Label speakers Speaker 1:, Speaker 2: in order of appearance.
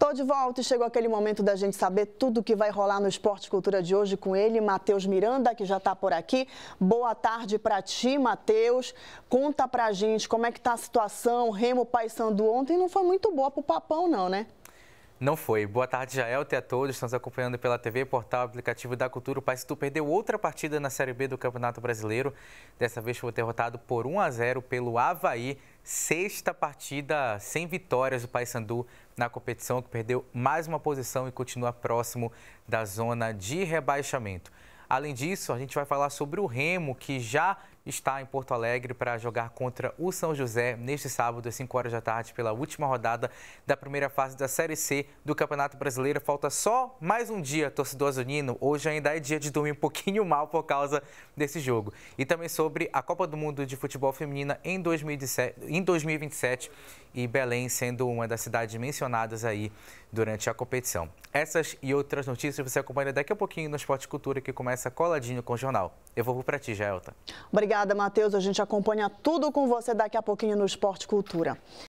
Speaker 1: Tô de volta e chegou aquele momento da gente saber tudo que vai rolar no Esporte Cultura de hoje com ele, Matheus Miranda, que já está por aqui. Boa tarde para ti, Matheus. Conta pra gente como é que tá a situação. Remo Paysandu ontem não foi muito boa pro Papão, não, né?
Speaker 2: Não foi. Boa tarde, Jael, e a todos. Estamos acompanhando pela TV, portal, aplicativo da Cultura. O Paysandu perdeu outra partida na Série B do Campeonato Brasileiro. Dessa vez foi derrotado por 1 a 0 pelo Havaí. Sexta partida sem vitórias do Paysandu na competição, que perdeu mais uma posição e continua próximo da zona de rebaixamento. Além disso, a gente vai falar sobre o Remo, que já está em Porto Alegre para jogar contra o São José neste sábado, às 5 horas da tarde, pela última rodada da primeira fase da Série C do Campeonato Brasileiro. Falta só mais um dia, torcedor azulino. Hoje ainda é dia de dormir um pouquinho mal por causa desse jogo. E também sobre a Copa do Mundo de Futebol Feminina em, 2017, em 2027 e Belém sendo uma das cidades mencionadas aí durante a competição. Essas e outras notícias você acompanha daqui a pouquinho no Esporte Cultura, que começa coladinho com o jornal. Eu vou para ti, Jaelta.
Speaker 1: Obrigada, Matheus. A gente acompanha tudo com você daqui a pouquinho no Esporte Cultura.